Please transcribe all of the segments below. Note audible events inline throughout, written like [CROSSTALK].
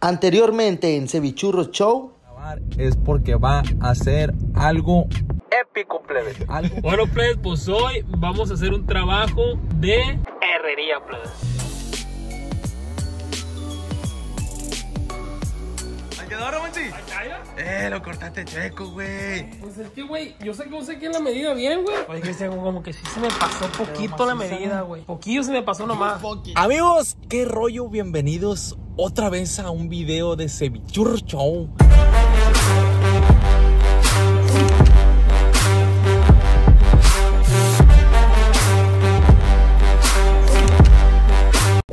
Anteriormente en Cevichurro Show. Es porque va a ser algo épico, plebe. Algo [LAUGHS] Bueno, plebes, pues hoy vamos a hacer un trabajo de herrería, plebes. Eh, lo cortaste checo, güey. Pues es que, güey, yo sé que no sé qué es la medida bien, güey. Oye, Cristian, como que sí se me pasó poquito la medida, güey. Poquillo se me pasó nomás. Amigos, qué rollo, bienvenidos otra vez a un video de Cevichurro Show.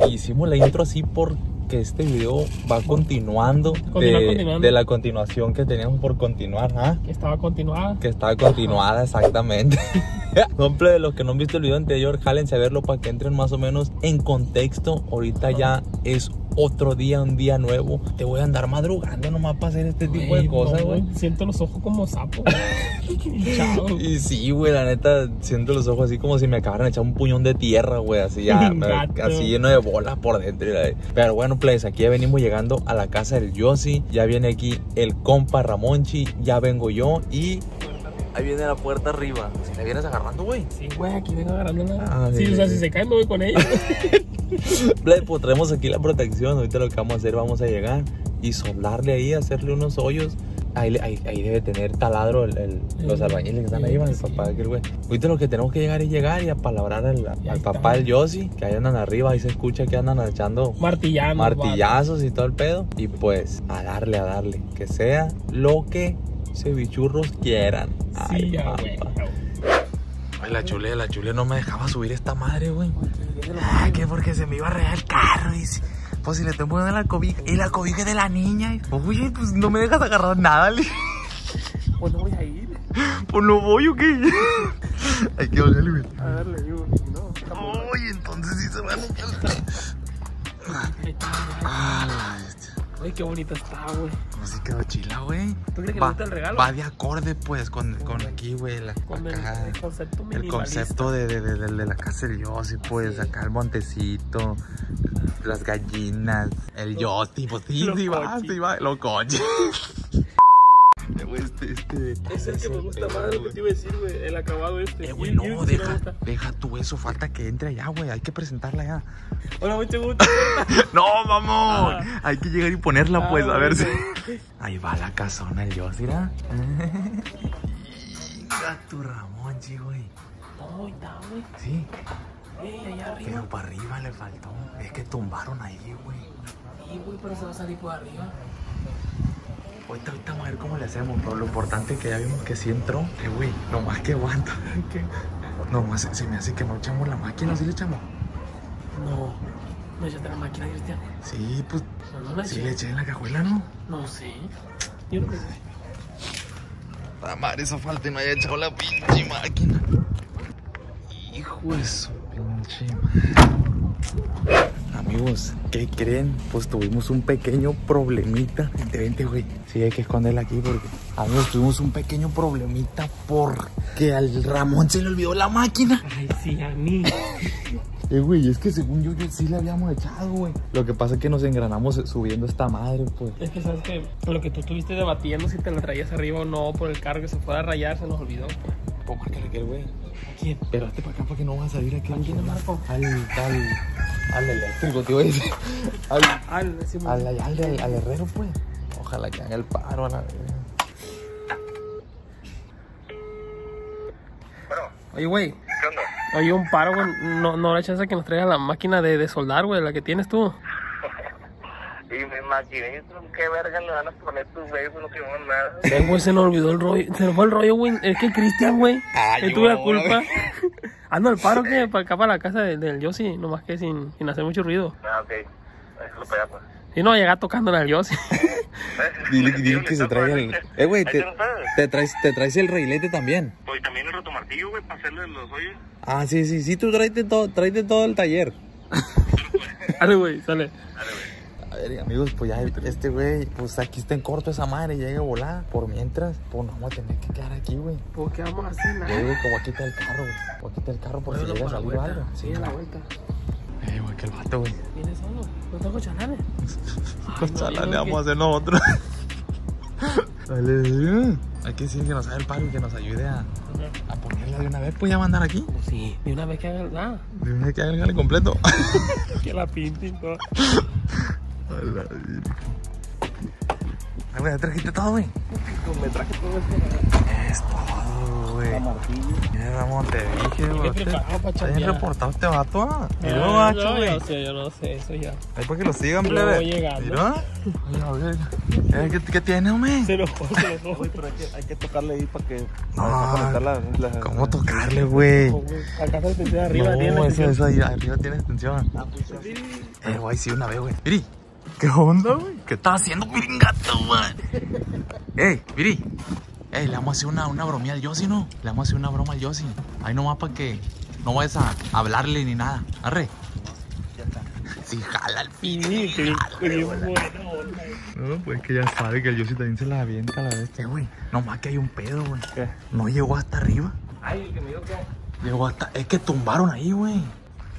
Hicimos la intro así porque este video va continuando, de, continuando. de la continuación que teníamos por continuar, ¿ah? Que estaba continuada. Que estaba continuada exactamente. [LAUGHS] Nombre de los que no han visto el video anterior, jálense a verlo para que entren más o menos en contexto. Ahorita ya es otro día, un día nuevo. Te voy a andar madrugando nomás para hacer este tipo de Güey, cosas, no, güey. Siento los ojos como sapo. [LAUGHS] Chao. Y sí, güey, la neta, siento los ojos así como si me acabaran de echar un puñón de tierra, güey, así ya, [LAUGHS] así lleno de bolas por dentro. Pero bueno, pues aquí ya venimos llegando a la casa del Yossi, ya viene aquí el compa Ramonchi, ya vengo yo y... Ahí viene la puerta arriba. Si la vienes agarrando, güey. Sí, güey, aquí vengo agarrando una. Ah, sí, o sea, si se cae me voy con ella. [LAUGHS] [LAUGHS] Play, pues traemos aquí la protección. Ahorita lo que vamos a hacer, vamos a llegar y soldarle ahí, hacerle unos hoyos. Ahí, ahí, ahí debe tener taladro el- el- los albañiles que están ahí, el papá aquel güey. Ahorita lo que tenemos que llegar es llegar y apalabrar al, al papá del Yossi, que ahí andan arriba, ahí se escucha que andan echando Martillando. martillazos y todo el pedo. Y pues, a darle, a darle. Que sea lo que cevichurros quieran. Ay, Sí, ya. Ay, la chule, la chule no me dejaba subir esta madre, güey. Ah, que porque se me iba a regar el carro, dice. Pues si le estoy poniendo la cobija. Y la cobija es de la niña. Oye, pues no me dejas agarrar nada, le. [LAUGHS] Pues no voy a ir. Pues no voy o qué. [LAUGHS] Hay que bajarle, güey. A darle, digo, no. Oye, entonces sí se va [LAUGHS] a. Ah, la. Ay, qué bonita está, güey. Pues sí quedó chila, güey. ¿Tú crees que le Va, gusta el regalo? va de acorde, pues, con, con aquí, güey. la- Con el, acá. el concepto El concepto de, de, de, de- la casa del Yossi, pues, acá el montecito, las gallinas, el Yossi, pues sí, sí va, sí va, los [LAUGHS] coches. Este, este, Es el que me gusta más de lo que te iba a decir, güey. El acabado este. Eh, güey, no, deja, deja tú eso, falta que entre allá, güey, hay que presentarla ya. Hola, mucho gusto. [LAUGHS] No, vamos, hay que llegar y ponerla, pues, a ver si... Ah, Ahí va la casona, el Yossi, ¿verdad? Venga, tu Ramón, sí, güey. No, está, güey. Sí, Ey, allá arriba. pero para arriba le faltó. Es que tumbaron ahí, güey. Sí, güey, pero se va a salir por arriba. Ahorita, ahorita vamos a ver cómo le hacemos, pero lo importante es que ya vimos que sí entró. Eh, güey, nomás que aguanta. [LAUGHS] ¿Qué? Nomás se, se me hace que no echamos la máquina, ¿sí le echamos? No. No echaste la máquina, Cristian. Sí, pues, No, no la sí eché. le eché en la cajuela, ¿no? No sé. Yo no sé. La madre, eso falta y no haya echado la pinche máquina. Hijo de su pinche madre. Amigos, ¿qué creen? Pues tuvimos un pequeño problemita. Vente, vente, güey. Sí, hay que esconderla aquí porque... Amigos, tuvimos un pequeño problemita porque al Ramón se le olvidó la máquina. Ay, sí, a mí. [LAUGHS] Eh, güey, es que según yo, yo sí le habíamos echado, güey. Lo que pasa es que nos engranamos subiendo esta madre, pues. Es que sabes que lo que tú estuviste debatiendo si te la traías arriba o no por el carro que se fue a rayar se nos olvidó. pues. Güey. ¿A quién? Espérate para acá para que no va a salir aquí. ¿A quién marco? Al, al, al eléctrico, tío. Ese. Al, al, al, al, al herrero, pues. Ojalá que haga el paro a la. Oye, güey. Oye, un paro, güey. No, no le chance que nos traiga la máquina de, de soldar, güey, la que tienes tú. Imaginé, ¿qué verga le van a poner tus güeyes? No nada. Eh, güey, se nos olvidó el rollo. Se nos fue el rollo, güey. Es que Cristian, güey. Él tuvo la culpa. [LAUGHS] Ando al paro que para acá, para la casa del, del Yossi, nomás que sin, sin hacer mucho ruido. Ah, ok. Déjalo para allá, pues. Y no, llega tocando al Yossi. Dile, [LAUGHS] dile que se traiga el. Eh, güey, te, te lo traes, te traes el reilete también. Pues también el rotomartillo, güey, para hacerle los hoyos. Ah, sí, sí, sí, tú tráete todo, tráete todo el taller. [LAUGHS] Dale, güey, sale. A ver, amigos, pues ya este güey, pues aquí está en corto esa madre, llega a volar. Por mientras, pues nos vamos a tener que quedar aquí, güey. ¿Por qué vamos a hacer Yo nada? digo que voy a quitar el carro, güey. Voy a quitar el carro por si llega a salir vuelta. algo. Sí, a la vuelta. Eh, güey, que el vato, güey. Viene solo. No tengo chalanes. [LAUGHS] No, chala, yo le no vamos a hacer nosotros. [LAUGHS] Dale, Hay que decir que nos haga el paro y que nos ayude a, a ponerla de una vez. Pues ya mandar aquí. Pues sí. De una vez que haga nada. De una vez que haga el completo. [LAUGHS] Que la pinte y todo. A la. Ay, güey, ya trajiste todo, güey. Me traje todo esto. Es todo, güey. Mira, como te dije, güey. Está bien reportado este vato, ah. Mira, No, guacho, no, güey. yo sé, yo no sé, eso ya. Ahí para que lo sigan, plebe. Mira. Ay, a ver. Eh, ¿Qué, qué tiene, hombre? Se lo jodo, se lo jodo. pero hay que, hay que tocarle ahí para que No, para la, la- ¿Cómo tocarle, güey? Acá está el de arriba, no, tiene la eso, extensión. eso ahí arriba tiene extensión. Eh, güey, sí, una vez, güey. Viri, ¿qué onda, güey? ¿Qué estás haciendo, piringato, güey? Ey, Viri. Ey, le vamos a hacer una, una bromía al Yossi, ¿no? Le vamos a hacer una broma al Yossi. Ahí nomás para que no vayas a hablarle ni nada. Arre. Sí, jala el Y mire, que bien, que bien buena onda. No, pues que ya sabe que el Yossi también se la avienta a la bestia, güey. Nomás que hay un pedo, güey. ¿Qué? No llegó hasta arriba. Ay, el que me dio que. Llegó hasta... Es que tumbaron ahí, güey.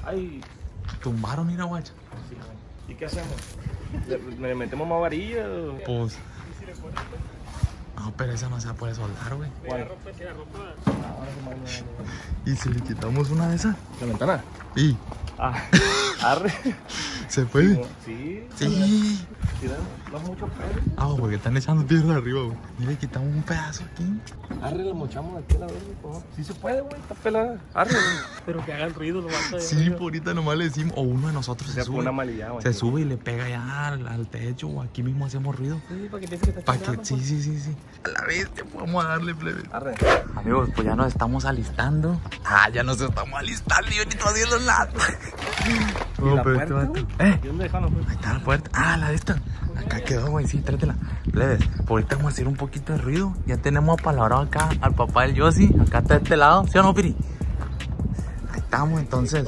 Ay, Tumbaron, mira, guacha. sí, güey. ¿Y qué hacemos? ¿Le, le metemos más varilla? Pues... No, pero esa no se puede soldar, güey. ¿Y si le quitamos una de esas? ¿La ventana? Sí. Ah, [LAUGHS] arre. ¿Se puede? Sí, Sí. sí, no, no mucho pedo. Ah, porque están echando tierra arriba, güey. Y le quitamos un pedazo aquí. Arre, la mochamos de aquí a la favor. Sí se puede, güey, está pelada. Arre, güey. Pero que hagan ruido vatos. de Sí, por ahorita nomás le decimos. O uno de nosotros se Se sube. Se sube y le pega ya al, al techo o aquí mismo hacemos ruido. Sí, para que piense que está que, sí, pues. sí, sí, sí. A la vez te podemos darle, plebe. Arre. Amigos, pues ya nos estamos alistando. Ah, ya nos estamos alistando y yo ni estoy haciendo nada. ¿Y la puerta, güey? Eh, ¿Y dónde dejaron, güey? ahí está la puerta. Ah, la de esta. Acá quedó, güey, sí, tráetela. Plebes, por ahorita vamos a hacer un poquito de ruido. Ya tenemos apalabrado acá al papá del Yossi. Acá está de este lado, ¿sí o no, Piri? Ahí estamos, entonces.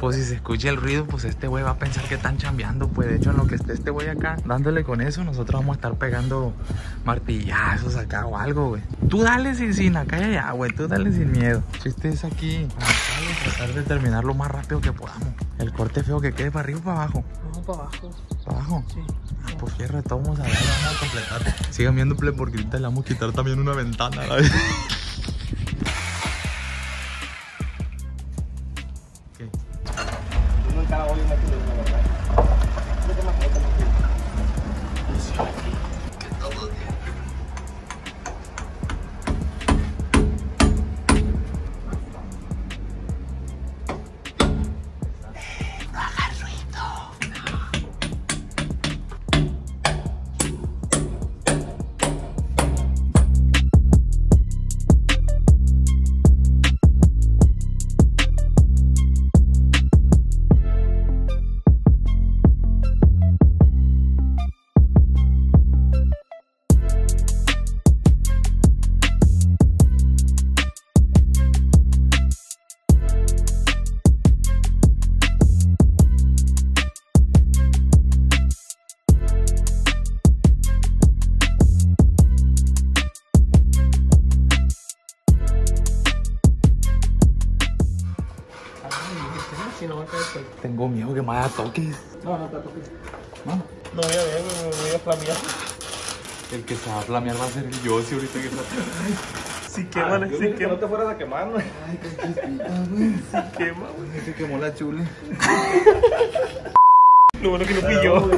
Pues si se escucha el ruido, pues este güey va a pensar que están chambeando. Pues de hecho, en lo que esté este güey acá dándole con eso, nosotros vamos a estar pegando martillazos acá o algo, güey. Tú dale sin, sin acá y allá, güey. Tú dale sin miedo. El chiste es aquí, tratar de terminar lo más rápido que podamos. El corte feo que quede para arriba o para abajo. Vamos para abajo. ¿Para abajo? Sí. Ah, pues fierro, todos modos, a ver, vamos a completar. Sigan viendo play porque ahorita le vamos a quitar también una ventana. ¿vale? Que se va a flamear va a ser el Yossi ahorita que está. [LAUGHS] Si quema, Yo si dije que no quema. te fueras a quemar, güey. [LAUGHS] Si quema, güey. Se quemó la chule. [LAUGHS] Lo bueno que no fui yo.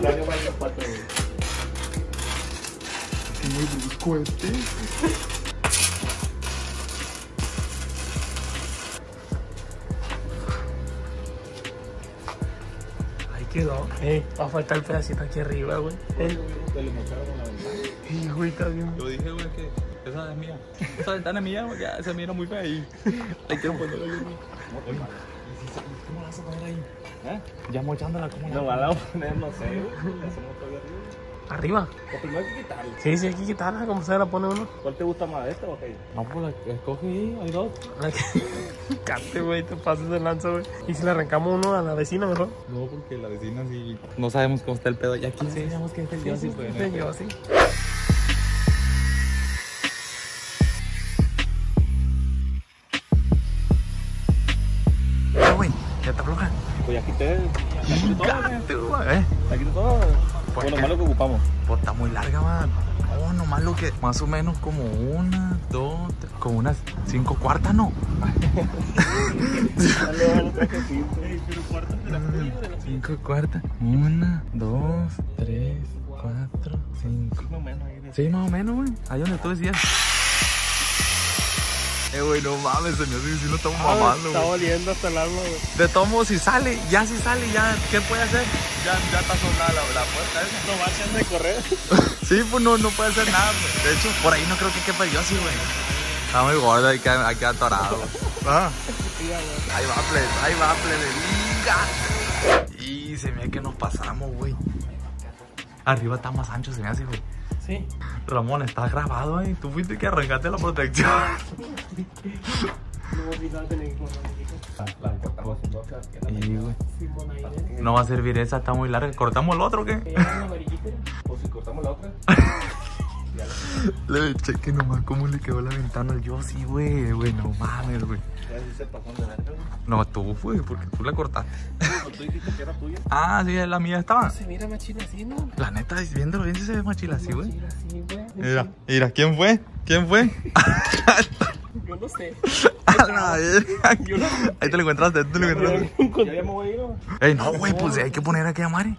Que muy brusco este. Ahí quedó. Eh, va a faltar el pedacito aquí arriba, güey. Eh. Sí, güey, está bien. Yo dije, güey, que esa es mía. Esa ventana es mía, güey, ya, esa mía era muy fea ahí. Hay que ponerla yo. Oye, ¿cómo la vas a poner ahí? ¿Eh? Ya mochándola, ¿cómo la No, van a poner, no sé, güey. La hacemos todavía arriba. Arriba. Lo primero hay que quitarlo. Sí, sí, hay que quitarla, como se la pone uno. ¿Cuál te gusta más, esta o aquella? No, pues la que escoge ahí, hay dos. La [LAUGHS] Cate, güey, te pases de lanza, güey. ¿Y si le arrancamos uno a la vecina mejor? No, porque la vecina sí. No sabemos cómo está el pedo. Y aquí sí sabemos que es el pues. Yo, sí. Ya quité todo, eh. Quité todo. Con lo que- malo que ocupamos. Pues está muy larga, man. No, nomás lo que. Más o menos como una, dos, tres, como unas cinco cuartas, ¿no? Cinco cuartas. Una, dos, tres, cuatro, cinco. Sí, más o menos, güey. Ahí donde tú decías. Eh, güey, no mames, se me hace que si no estamos mamando, Está güey. oliendo hasta el alma, güey. De todos modos, si sale, ya si sale, ya, ¿qué puede hacer? Ya, ya está soldada la, la puerta esa. No marchas de correr. [LAUGHS] Sí, pues no, no puede hacer nada, güey. De hecho, por ahí no creo que quepa yo sí, güey. Está muy gordo, hay que, hay que atorado. Ah. Ahí va, plebe, ahí va, plebe, liga. Y se me ve que nos pasamos, güey. Arriba está más ancho, se me hace, güey. Sí. Ramón, está grabado, güey. Tú fuiste que arrancaste la protección. No ahí, ¿eh? Va a servir esa, está muy larga. ¿Cortamos el otro o qué? Amarillita. O si cortamos la otra. [LAUGHS] [LAUGHS] Le cheque nomás cómo le quedó la ventana al yo, sí, güey, güey, no mames, güey. No, tú, güey, porque tú la cortaste. Pues Tú dijiste que era tuya. Ah, sí, la mía estaba. Se mira más chino así, ¿no? La neta, viéndolo bien, se ve más chila así, güey. Mira así, güey. Mira, mira, ¿quién fue? ¿Quién fue? [LAUGHS] Yo no sé. A la verga. Ahí te lo encontraste, te lo encontraste. Ya ya me voy a ir, ¿no? Ey, no, güey, pues hay que poner aquí a Mari.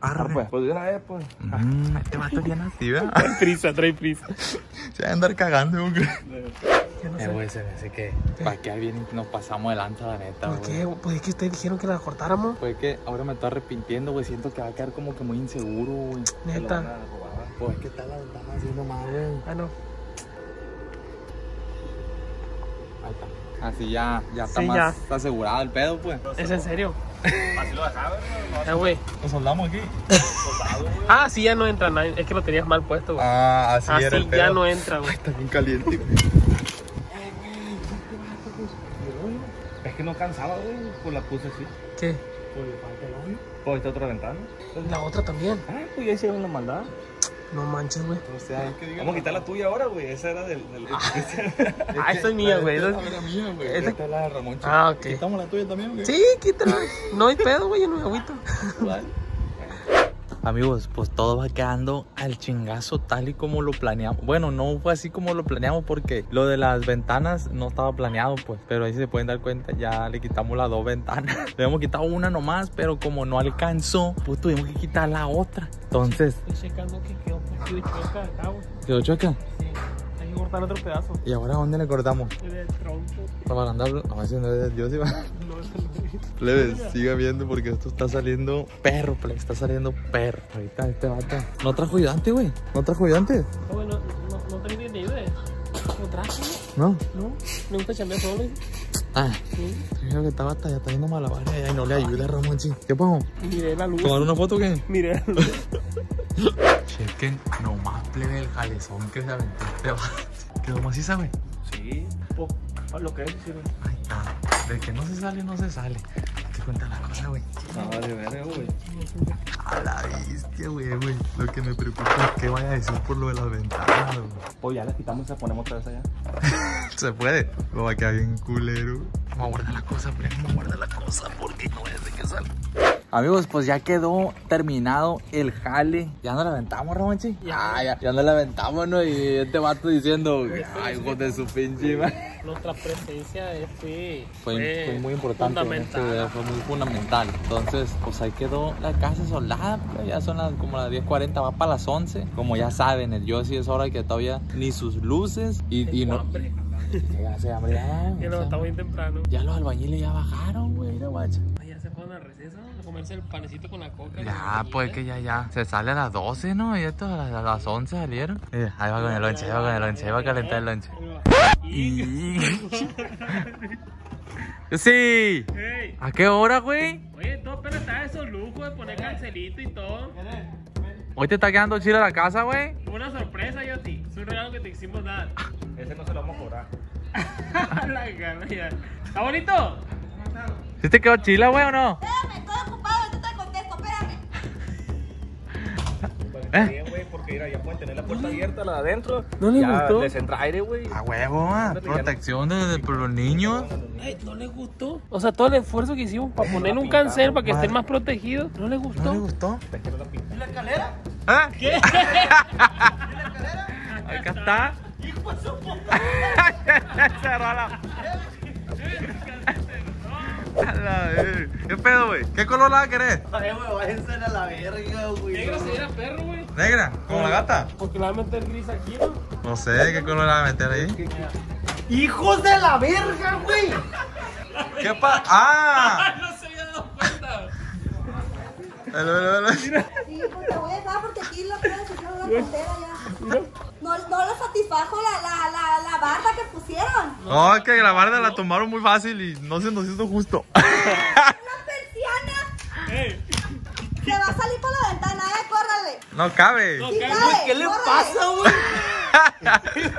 Arre. Pues, pues de una vez, pues. Mm, este vato bien así, ¿verdad? Trae prisa, trae prisa. Se va a andar cagando, güey. Yo no Eh, sé. güey, se me hace que para que bien nos pasamos de lanza, la neta, ¿Por qué? Pues es que ustedes dijeron que la cortáramos. Fue que ahora me estoy arrepintiendo, güey. Siento que va a quedar como que muy inseguro, güey. Neta. Pues es que está la ventana así nomás, güey. Ah, no. Ahí está. Así ya, ya está Sí, más ya. está asegurado el pedo, pues. ¿Es en serio? Así lo dejaba, ¿no? Eh, güey. Nos soldamos aquí. [LAUGHS] Ah, sí, ya no entra nadie. Es que lo tenías mal puesto, güey. Ah, así era el Así pedo. ya no entra, güey. [LAUGHS] Está bien caliente, güey. Es que no cansaba, güey. Pues la puse así. ¿Qué? Pues le falta el hoyo. Pues esta otra ventana. La otra también. Ah, pues ya hicieron la maldad. No manches, güey. O sea, hay que diga. Vamos a quitar la tuya ahora, güey. Esa era del. del... [LAUGHS] Ah, esa es mía, güey. Esa era mía, güey. esa- es la de Ramón. chico. Ah, ok. ¿Quitamos la tuya también, güey? Sí, quítala. No hay pedo, güey. Yo no me agüito. Amigos, pues todo va quedando al chingazo tal y como lo planeamos. Bueno, no fue así como lo planeamos porque lo de las ventanas no estaba planeado, pues. Pero ahí se pueden dar cuenta, ya le quitamos las dos ventanas. [LAUGHS] Le hemos quitado una nomás, pero como no alcanzó, pues tuvimos que quitar la otra. Entonces, Estoy checando que quedó un poquito chueca acá. ¿quedó choca? Sí. Que cortar otro pedazo. ¿Y ahora dónde le cortamos? El tronco. Para andar, a ver si no es Dios iba. [LAUGHS] No, es. Plebes, siga viendo porque esto está saliendo perro, plebes, está saliendo perro. Ahorita este vato. No trajo ayudante, güey. No trajo ayudante. No, güey, no, no, no tenía ni idea. ¿No traje? No. No. Me gusta chambear solo. Ah, Sí. creo que esta bata ya está viendo malabares y no le ayuda sí. ¿Qué pongo? Miré la luz. ¿Tomar una foto o qué? Miré la luz. [LAUGHS] Chequen nomás, plebe, el jalezón que se aventó este vato. [LAUGHS] ¿Quedó maciza, güey? Sí. Pues, a lo que es, sí, güey. Ahí está. De que no se sale, no se sale. ¿Qué cuenta la cosa, güey? No, de verga, güey. A la bestia, güey, güey. Lo que me preocupa es que vaya a decir por lo de las ventanas, güey. Pues ya la quitamos y la ponemos otra vez allá. [LAUGHS] Se puede. Lo va a quedar bien culero. Vamos a guardar la cosa, pero vamos a guardar la cosa porque no es de que salga. Amigos, pues ya quedó terminado el jale. Ya no la aventamos, Ramonchi. Ya, ya, ya no la aventamos, ¿no? Y este vato diciendo, ay, hijo de su pinche madre". Nuestra presencia eh, fue, Fue, fue muy importante. en este video, Fundamental. fue muy fundamental. Entonces, pues ahí quedó la casa soldada. pues, Ya son las, como las 10.40, va para las 11. Como ya saben, el Yossi es hora que todavía ni sus luces y, y no. Hambre. Ya se hambre, ya, [LAUGHS] Ya nos se estamos bien temprano. Ya los albañiles ya bajaron, güey, guacha. Comerse el panecito con la coca. Ya, pues que ya, ya. Se sale a las 12, ¿no? Y esto a las, a las 11 salieron. Eh, ahí va con el lonche, ahí va con el lonche, ahí va a calentar el lonche. Y... [LAUGHS] sí. ¿A qué hora, güey? Oye, todo pero está esos lujos de poner cancelito y todo. Hoy te está quedando chila la casa, güey. Una sorpresa, Yoti. Es un regalo que te hicimos dar. [LAUGHS] Ese no se lo vamos a cobrar. [LAUGHS] la gana ya. ¿Está bonito? ¿Sí te quedó chila, güey, o no? Espérame, estoy ocupado, ahorita te contesto, espérame. ¿Eh? Bien, güey, por porque mira, ya pueden tener la puerta abierta, la de adentro. ¿No le ya gustó? les entra aire, güey. A huevo, ah, protección de, de- por los niños. Ay, no le gustó. O sea, todo el esfuerzo que hicimos para poner un cancel para que estén más protegidos, no le gustó. ¿No le gustó? ¿Y la escalera? ¿Ah? [LAUGHS] ¿Qué? Acá está. [LAUGHS] Cerró la- A la verga. ¿Qué pedo, güey? ¿Qué color la querer? Ay, güey, váyanse a la verga, güey. Negro se era perro, güey. ¿Negra? ¿Como la gata? Porque le va a meter gris aquí, ¿no? No sé, ¿qué color la vas a meter ahí? ¡Hijos de la verga, güey! ¿Qué pa... ¡Ah! [LAUGHS] no se había dado cuenta. Hello, hello, hello. Sí, pues te voy a dejar porque aquí lo puedes echar una frontera ya. No, no le satisfajo la, la, la, la barda que pusieron. No, es que la barda la tomaron muy fácil y no se nos hizo justo. [LAUGHS] Una persiana. Se va a salir por la ventana, eh, córrale. No cabe. No Sí, cabe, cabe, ¿Qué le córrale. pasa, güey?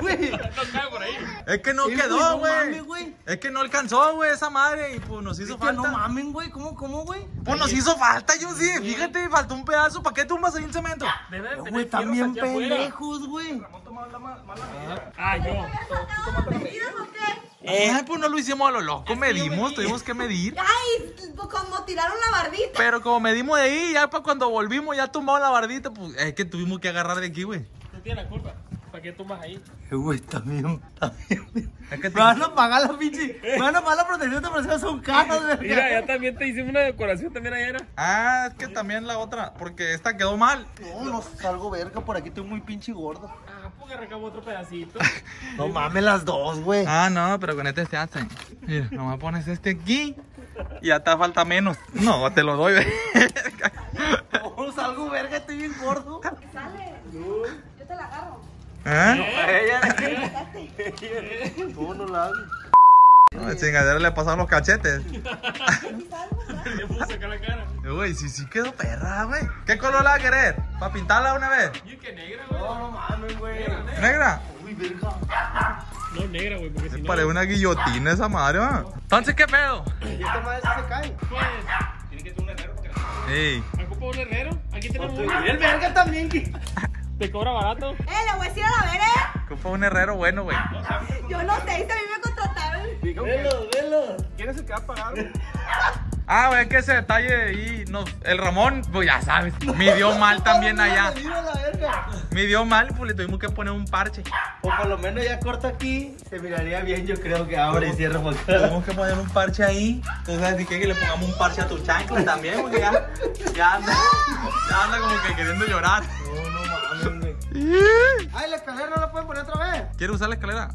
Güey. [LAUGHS] no cabe por ahí. Es que no Eh, quedó, no güey. mames, güey. Es que no alcanzó, güey, esa madre. Y pues nos hizo Es que falta. no mamen, güey. ¿Cómo, cómo, güey? Pues nos hizo falta, yo sí. Fíjate, faltó un pedazo. ¿Para qué tumbas ahí en cemento? Debe de Güey, también pendejos, güey. Ah, yo. ¿Medidas o qué? Ay, pues no lo hicimos a lo loco. Medimos, tuvimos que medir. [LAUGHS] Ay, pues, como tiraron la bardita. Pero como medimos de ahí, ya para cuando volvimos, ya tumbamos la bardita, pues es que tuvimos que agarrar de aquí, güey. Tú tienes la culpa. ¿Para qué tumbas ahí? Eh, Güey, también, también. Es que te- Me van a pagar la pinche. Me van a pagar la protección de personas, son caras, Mira, verga. ya también te hicimos una decoración también ayer. Ah, es que también la otra, porque esta quedó mal. No, no salgo verga, por aquí estoy muy pinche gordo. Ah, porque arrancamos otro pedacito. No mames las dos, güey. Ah, no, pero con este se hace. Mira, nomás pones este aquí y ya te falta menos. No, te lo doy, [LAUGHS] güey. No, salgo verga, estoy bien gordo. Sale. Yo ¿Eh? No, no la hago. No, el chingadero le pasaron los cachetes. Le puse acá la cara. Güey, sí, sí quedó perra, güey. ¿Qué color la va a querer? ¿Para pintarla una vez? Y que negra, güey. No, no mames, güey. ¿Negra? Uy, verga. No, negra, güey, porque si no. Parece una guillotina esa madre, ¿va? Entonces, ¿qué pedo? Y esta madre se cae. Pues, Tiene que ser un herrero porque Ey, ocupa un herrero. Aquí tenemos Y uno. el verga también. Te cobra barato. Eh, le voy a decir a la eh. que fue un herrero bueno, güey. Yo no sé, a mí me contrataron. Velo, velo. ¿Quién es el que va a pagar, güey? Ah, güey, que ese detalle ahí, nos, el Ramón, pues ya sabes, midió mal también allá. Verga. Midió mal, pues le tuvimos que poner un parche. O por lo menos ya corto aquí, se miraría bien, yo creo que ahora y cierro por acá. Tenemos que poner un parche ahí. Entonces, ¿sabes qué? Que le pongamos un parche a tu chancla también, porque ya, ya anda, ya anda como que queriendo llorar. Ay, la escalera no la pueden poner otra vez. ¿Quieres usar la escalera?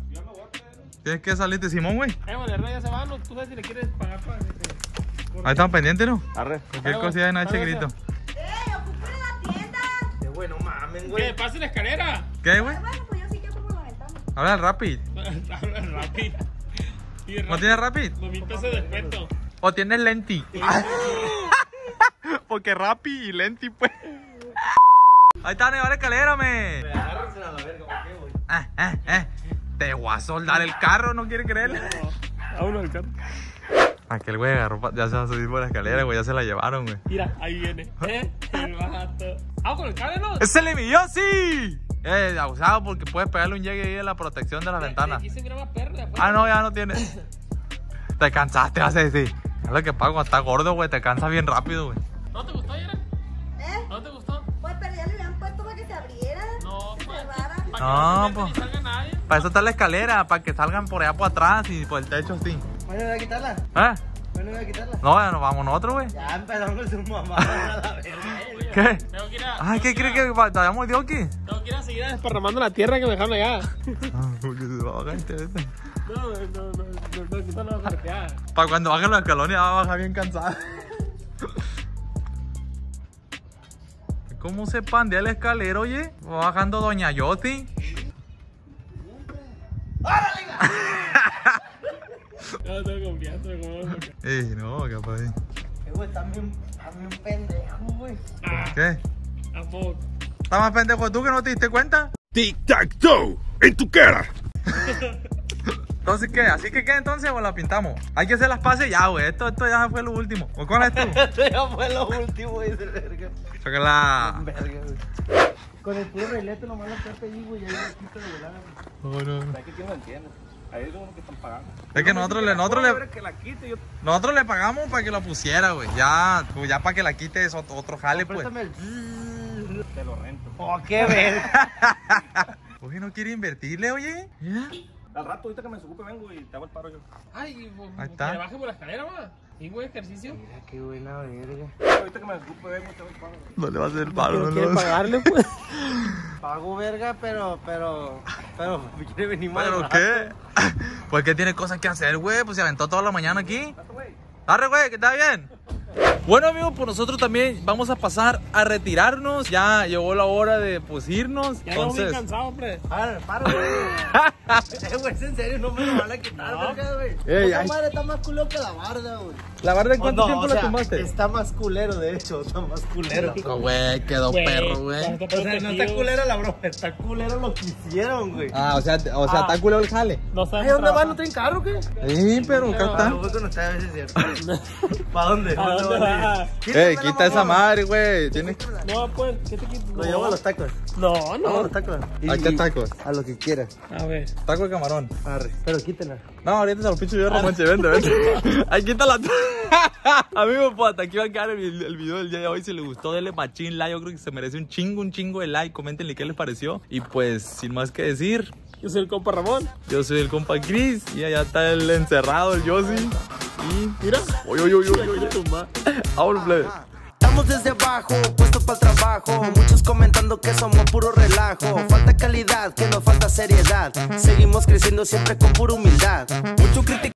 Tienes que salirte, Simón, güey. Eh, bueno, ya se va, no, tú sabes si le quieres pagar para que te- Ahí están pendientes, ¿no? Arre. Cualquier cosilla de noche grito. Eh, ocupen la tienda. Eh, güey, no mames, ¿Qué? güey. ¡Pase la escalera! ¿Qué, güey? Bueno, pues yo sí que la ventana. Habla Rapid. [LAUGHS] Habla rápido. Y ¿No tienes Rapid? Dos mil pesos de descuento. ¿O tienes Lenti? [LAUGHS] Porque Rapid y Lenti, pues. Ahí está, nevar la escalera, me. Agárrensela a la verga, ¿por qué, güey? Ah, ah, ah. Te voy a soldar el carro, ¿no quiere creerle? A uno del carro. Aquel güey agarró, ya se va a subir por la escalera, güey, ya se la llevaron, güey. Mira, ahí viene. ¿Eh? El vato. Ah, con el cable, ¿no? ¡Es el sí! Eh, abusado porque puedes pegarle un llegue ahí en la protección de las ventanas. Afuera. Ah, no, ya no tiene. Te cansaste, vas a decir. Es lo que pasa cuando estás gordo, güey, te cansas bien rápido, güey. ¿No te gustó, Yara? No, pues. Nadie. Para eso está la escalera, para que salgan por allá por atrás y por el techo así. Bueno, voy a quitarla. ¿Eh? Bueno, voy a quitarla. No, ya nos vamos nosotros, güey. Ya empezamos con su mamá. la verga. ¿Qué? Tengo que ir a. Ay, ¿qué crees que vayamos de aquí? Tengo que ir a seguir desparramando la tierra que me dejaron allá. Ah, porque se va a bajar este. este. No, no, no, no, no, no. Para cuando bajen los escalones ya va a bajar bien cansada. ¿Cómo se pandea la escalera, oye? Va bajando Doña Yoti. No, tengo confianza, como Ey, no, capaz. Eh, güey, están bien pendejos, güey. ¿Qué? ¿a poco? ¿Estás más pendejo tú que no te diste cuenta? Tic tac toe, en tu cara. [LAUGHS] Entonces, ¿qué? ¿Así que qué entonces o la pintamos? Hay que hacer las pases ya, güey. Esto, esto ya fue lo último. ¿O cuál es tú? [LAUGHS] Esto ya fue lo último, dice el verga. Chócala. [LAUGHS] Verga, güey. Con el puro reilete nomás la trata ahí, güey, y ahí lo quito de volada, güey. No, no. Es que quién lo entiende. Ahí es uno que están pagando. Es que nosotros le, nosotros le, que la quite yo nosotros le pagamos para que lo pusiera, güey. Ya, pues ya para que la quite es otro, otro jale, pues. El... [LAUGHS] te lo rento. Oh, qué verga. Oye, ¿no quiere invertirle, oye? Mira. Al rato, ahorita que me desocupe, vengo y te hago el paro yo. Ay, pues, Ahí está. que baje por la escalera, va. Y güey, ejercicio. Mira qué buena verga. Ahorita que me desocupe, vengo y te hago el paro. No le va a hacer paro, no le quiere va a hacer. pagarle, pues. [LAUGHS] Pago verga, pero, pero, pero, [LAUGHS] me quiere venir más ¿Pero qué? [LAUGHS] Pues que tiene cosas que hacer, güey. Pues se aventó toda la mañana aquí. Arre, güey, que está bien. Bueno, amigos, pues nosotros también vamos a pasar a retirarnos. Ya llegó la hora de pues irnos. Ya no Entonces, cansado, hombre. Paro, paro, güey. [LAUGHS] Eh, güey, es en serio, no me lo van a quitar, verga, güey. Ey, Esa ay. madre está más culero que la barda, güey. ¿la verdad en Oh, cuánto no, tiempo o la tomaste? Está más culero, de hecho, está más culero. No, Güey, quedó perro, güey. O sea, no está culera la broma, está culero lo que hicieron, güey. Ah, o sea, o sea, Ah. está culero el jale. No sabes Ay, ¿dónde trabajar. van? ¿No tienen carro qué? Sí, pero acá Ah, está. no voy con ustedes a veces, ¿cierto? [LAUGHS] ¿Para dónde? ¿A dónde van a ir? va? Ey, quita esa madre, güey. Tiene... No, pues, ¿qué te quitas? Lo llevo a los tacos. No, Vamos a no. los tacos. Ahí está tacos. A lo que quieras. A ver. Taco de camarón. Arre. Pero quítela. No, ahorita se lo pincho yo, Ramón. Se vende, vente. [LAUGHS] Ahí quita la. [LAUGHS] Amigos, pues hasta aquí va a quedar el, el video del día de hoy. Si les gustó, denle machín like. Yo creo que se merece un chingo, un chingo de like. Coméntenle qué les pareció. Y pues, sin más que decir, Yo soy el compa Ramón. yo soy el compa Chris. Y allá está el encerrado, el Yossi. Y. Mira. Oye, oye, oye, oye. Vámonos, plebe. Estamos desde abajo, puestos para el trabajo. Muchos comentando que somos puro relajo. Falta calidad, que nos falta seriedad. Seguimos creciendo siempre con pura humildad. Mucho crítico.